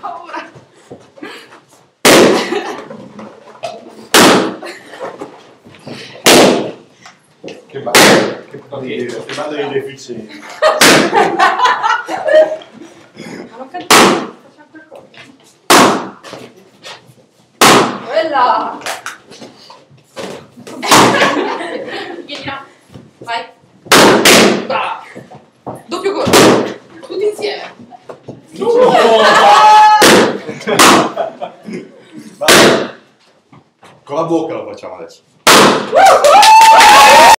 Paura. Che bando, che bando di, che bando di deficienti. Ma non cantiamo, facciamo qualcosa. Quella! Vieni. Vai. Brava. Doppio gol. Tutti insieme. Cala a boca, ela vai te amarrar.